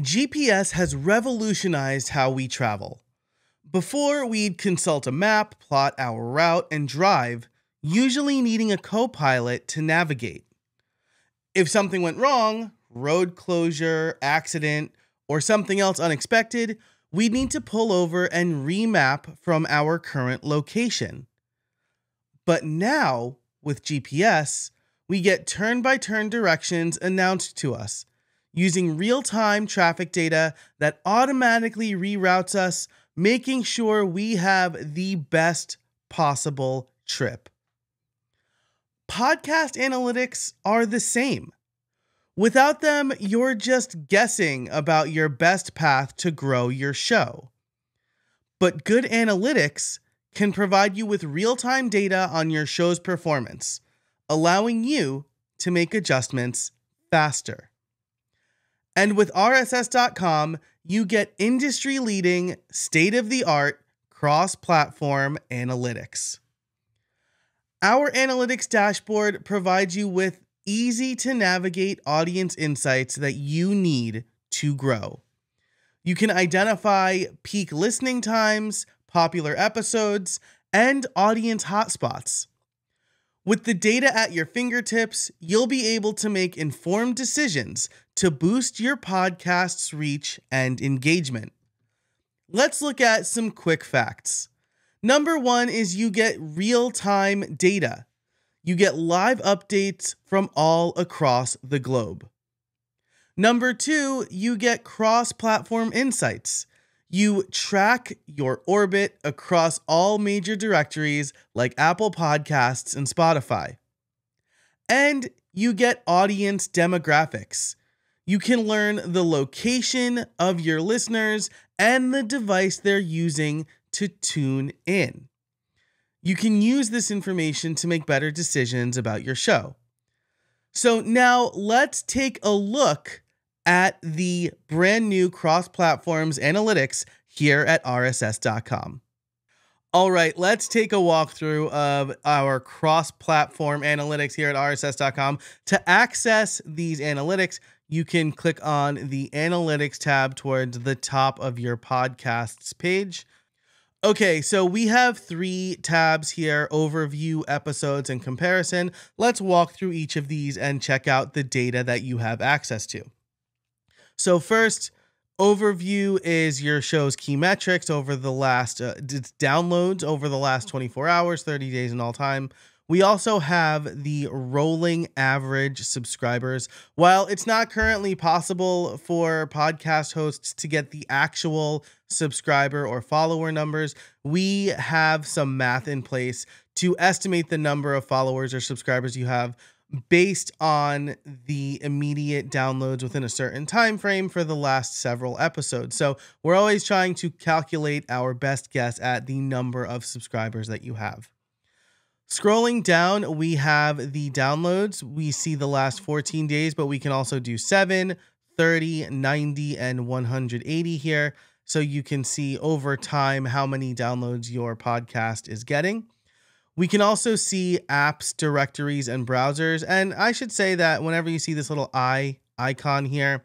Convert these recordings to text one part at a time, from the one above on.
GPS has revolutionized how we travel. Before, we'd consult a map, plot our route, and drive, usually needing a co pilot to navigate. If something went wrong, road closure, accident, or something else unexpected, we'd need to pull over and remap from our current location. But now, with GPS, we get turn by turn directions announced to us using real time traffic data that automatically reroutes us, making sure we have the best possible trip. Podcast analytics are the same. Without them, you're just guessing about your best path to grow your show. But good analytics can provide you with real time data on your show's performance, allowing you to make adjustments faster. And with RSS.com, you get industry leading, state of the art, cross platform analytics. Our analytics dashboard provides you with easy to navigate audience insights that you need to grow. You can identify peak listening times, popular episodes, and audience hotspots. With the data at your fingertips, you'll be able to make informed decisions to boost your podcast's reach and engagement. Let's look at some quick facts. Number one is you get real time data. You get live updates from all across the globe. Number two, you get cross platform insights. You track your orbit across all major directories like Apple Podcasts and Spotify. And you get audience demographics. You can learn the location of your listeners and the device they're using to tune in. You can use this information to make better decisions about your show. So now let's take a look at the brand new cross platforms analytics here at rss.com. All right, let's take a walkthrough of our cross platform analytics here at rss.com. To access these analytics, you can click on the analytics tab towards the top of your podcasts page. Okay, so we have three tabs here overview, episodes, and comparison. Let's walk through each of these and check out the data that you have access to. So, first, overview is your show's key metrics over the last uh, downloads over the last 24 hours, 30 days, and all time. We also have the rolling average subscribers. While it's not currently possible for podcast hosts to get the actual subscriber or follower numbers, we have some math in place to estimate the number of followers or subscribers you have based on the immediate downloads within a certain time frame for the last several episodes. So, we're always trying to calculate our best guess at the number of subscribers that you have. Scrolling down, we have the downloads. We see the last 14 days, but we can also do 7, 30, 90, and 180 here. So you can see over time how many downloads your podcast is getting. We can also see apps, directories, and browsers. And I should say that whenever you see this little eye icon here,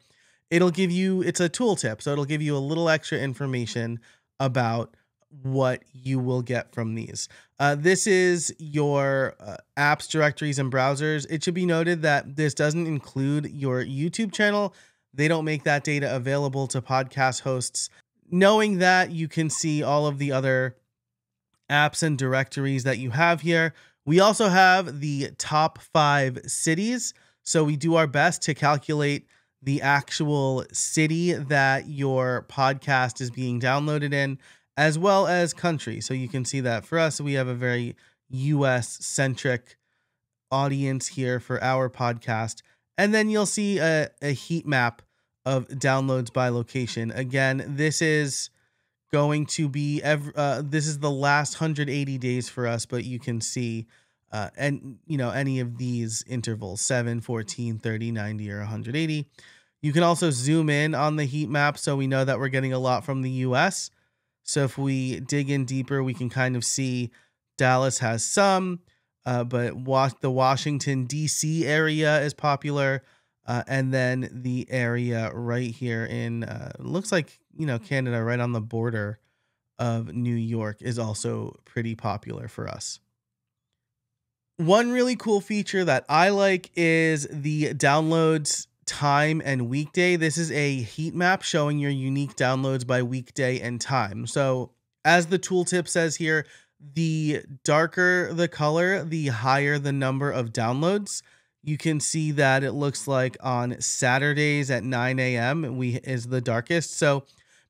it'll give you, it's a tooltip. So it'll give you a little extra information about what you will get from these. Uh, this is your uh, apps, directories, and browsers. It should be noted that this doesn't include your YouTube channel. They don't make that data available to podcast hosts. Knowing that, you can see all of the other apps and directories that you have here. We also have the top five cities. So we do our best to calculate the actual city that your podcast is being downloaded in as well as country. So you can see that for us, we have a very US centric audience here for our podcast. And then you'll see a, a heat map of downloads by location. Again, this is going to be every, uh, this is the last 180 days for us, but you can see uh, and you know any of these intervals 7 14 30 90 or 180 you can also zoom in on the heat map so we know that we're getting a lot from the us so if we dig in deeper, we can kind of see Dallas has some, uh, but the Washington, D.C. area is popular. Uh, and then the area right here in uh, looks like you know Canada, right on the border of New York, is also pretty popular for us. One really cool feature that I like is the downloads time and weekday. This is a heat map showing your unique downloads by weekday and time. So, as the tooltip says here, the darker the color, the higher the number of downloads. You can see that it looks like on Saturdays at 9 a.m. we is the darkest. So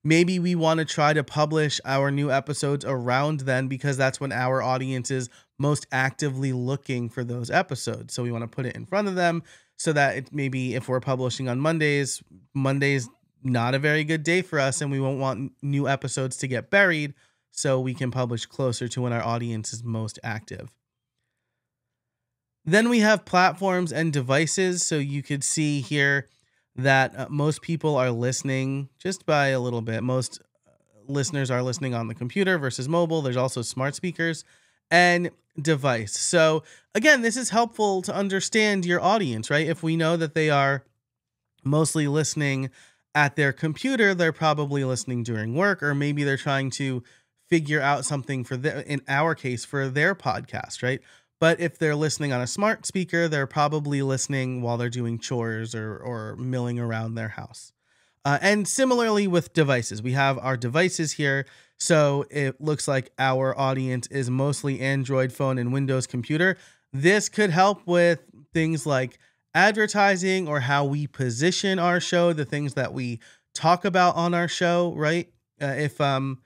maybe we want to try to publish our new episodes around then because that's when our audience is most actively looking for those episodes. So we want to put it in front of them so that it maybe if we're publishing on Mondays, Mondays not a very good day for us and we won't want new episodes to get buried so we can publish closer to when our audience is most active. Then we have platforms and devices. So you could see here that uh, most people are listening just by a little bit. Most uh, listeners are listening on the computer versus mobile. There's also smart speakers and device. So again, this is helpful to understand your audience, right? If we know that they are mostly listening at their computer, they're probably listening during work, or maybe they're trying to figure out something for the, in our case, for their podcast, right? But if they're listening on a smart speaker, they're probably listening while they're doing chores or, or milling around their house. Uh, and similarly with devices, we have our devices here. So it looks like our audience is mostly Android phone and Windows computer. This could help with things like advertising or how we position our show, the things that we talk about on our show, right? Uh, if um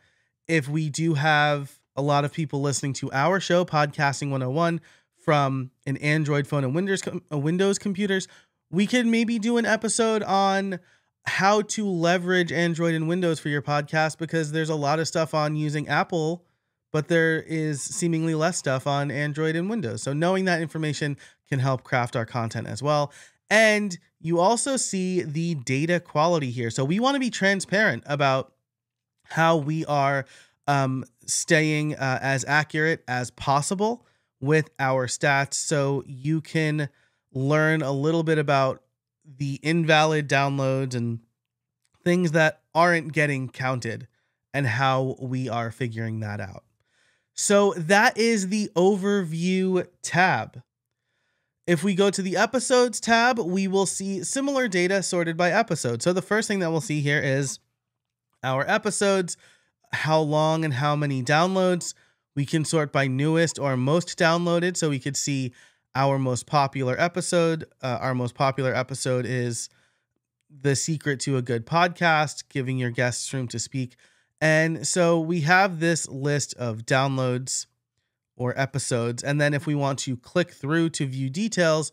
if we do have a lot of people listening to our show, Podcasting 101, from an Android phone and Windows uh, Windows computers, we could maybe do an episode on how to leverage Android and Windows for your podcast because there's a lot of stuff on using Apple, but there is seemingly less stuff on Android and Windows. So knowing that information can help craft our content as well. And you also see the data quality here. So we want to be transparent about how we are um, staying uh, as accurate as possible with our stats so you can learn a little bit about the invalid downloads and things that aren't getting counted and how we are figuring that out. So that is the overview tab. If we go to the episodes tab, we will see similar data sorted by episode. So the first thing that we'll see here is our episodes how long and how many downloads. We can sort by newest or most downloaded. So we could see our most popular episode. Uh, our most popular episode is The Secret to a Good Podcast, giving your guests room to speak. And so we have this list of downloads or episodes. And then if we want to click through to view details,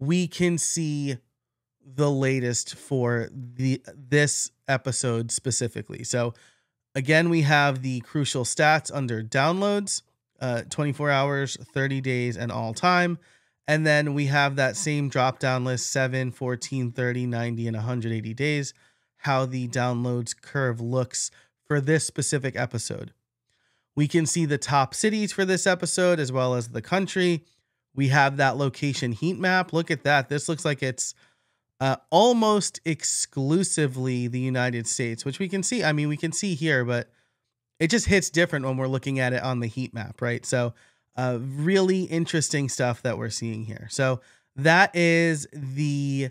we can see the latest for the this episode specifically. So Again, we have the crucial stats under downloads, uh, 24 hours, 30 days, and all time. And then we have that same drop down list 7, 14, 30, 90, and 180 days, how the downloads curve looks for this specific episode. We can see the top cities for this episode as well as the country. We have that location heat map. Look at that. This looks like it's uh, almost exclusively the United States, which we can see. I mean, we can see here, but it just hits different when we're looking at it on the heat map, right? So, uh, really interesting stuff that we're seeing here. So, that is the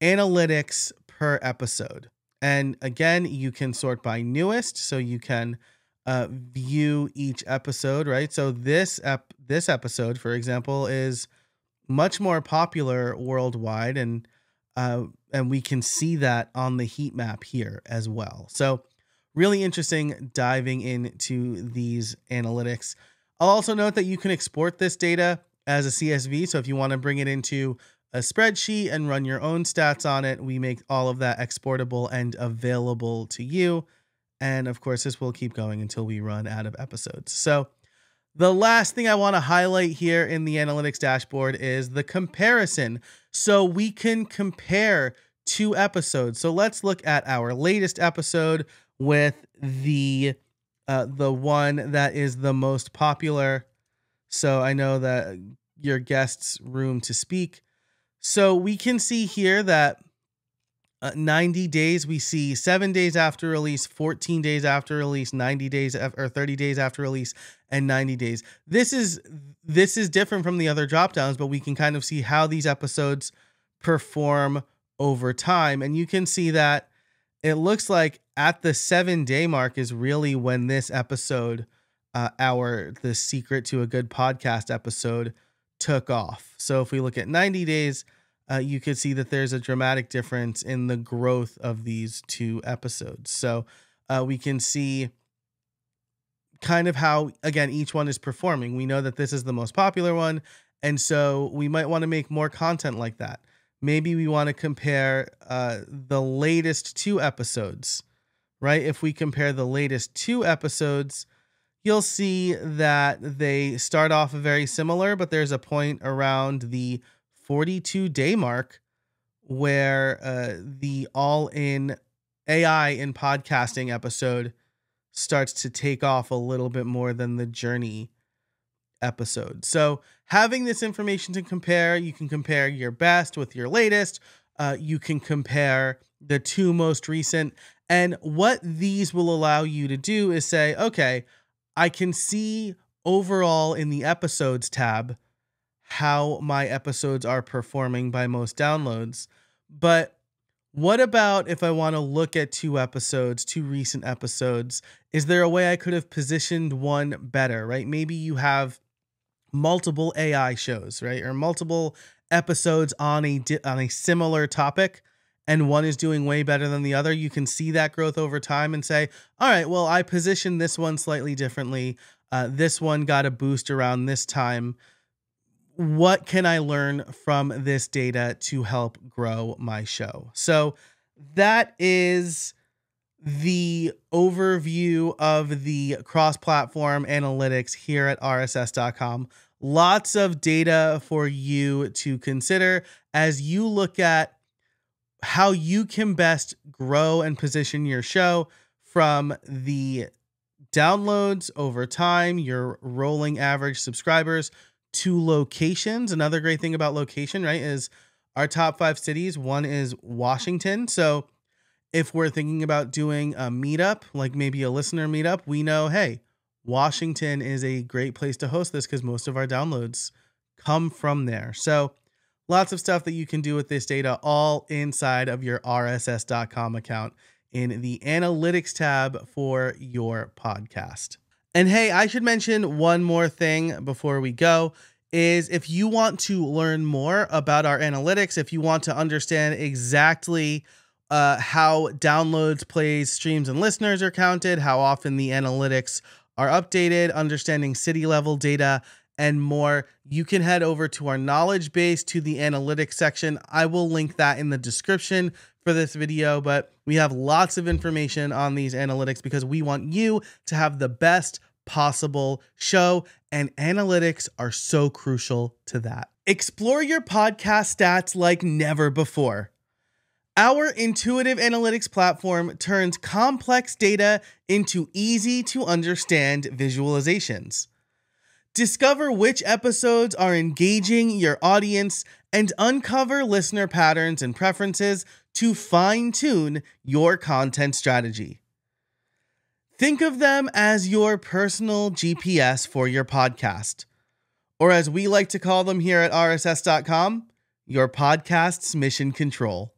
analytics per episode. And again, you can sort by newest, so you can uh, view each episode, right? So this ep- this episode, for example, is much more popular worldwide, and uh, and we can see that on the heat map here as well. So, really interesting diving into these analytics. I'll also note that you can export this data as a CSV. So, if you want to bring it into a spreadsheet and run your own stats on it, we make all of that exportable and available to you. And of course, this will keep going until we run out of episodes. So, the last thing I want to highlight here in the analytics dashboard is the comparison. So we can compare two episodes. So let's look at our latest episode with the uh, the one that is the most popular. So I know that your guest's room to speak. So we can see here that uh, 90 days we see 7 days after release, 14 days after release, 90 days or 30 days after release and 90 days. This is this is different from the other drop downs, but we can kind of see how these episodes perform over time and you can see that it looks like at the 7 day mark is really when this episode uh, our the secret to a good podcast episode took off. So if we look at 90 days, uh, you could see that there's a dramatic difference in the growth of these two episodes. So uh, we can see kind of how, again, each one is performing. We know that this is the most popular one. And so we might want to make more content like that. Maybe we want to compare uh, the latest two episodes, right? If we compare the latest two episodes, you'll see that they start off very similar, but there's a point around the 42 day mark where uh, the all in AI in podcasting episode starts to take off a little bit more than the journey episode. So, having this information to compare, you can compare your best with your latest. Uh, you can compare the two most recent. And what these will allow you to do is say, okay, I can see overall in the episodes tab how my episodes are performing by most downloads. But what about if I want to look at two episodes, two recent episodes? Is there a way I could have positioned one better, right? Maybe you have multiple AI shows, right? Or multiple episodes on a on a similar topic and one is doing way better than the other, you can see that growth over time and say, all right, well, I positioned this one slightly differently. Uh, this one got a boost around this time. What can I learn from this data to help grow my show? So that is the overview of the cross platform analytics here at rss.com. Lots of data for you to consider as you look at how you can best grow and position your show from the downloads over time, your rolling average subscribers to locations. Another great thing about location, right, is our top five cities. One is Washington. So if we're thinking about doing a meetup, like maybe a listener meetup, we know, hey, Washington is a great place to host this because most of our downloads come from there. So Lots of stuff that you can do with this data all inside of your RSS.com account in the analytics tab for your podcast. And hey, I should mention one more thing before we go is if you want to learn more about our analytics, if you want to understand exactly uh, how downloads, plays, streams, and listeners are counted, how often the analytics are updated, understanding city level data, and more, you can head over to our knowledge base to the analytics section. I will link that in the description for this video, but we have lots of information on these analytics because we want you to have the best possible show, and analytics are so crucial to that. Explore your podcast stats like never before. Our intuitive analytics platform turns complex data into easy to understand visualizations. Discover which episodes are engaging your audience and uncover listener patterns and preferences to fine tune your content strategy. Think of them as your personal GPS for your podcast, or as we like to call them here at rss.com, your podcast's mission control.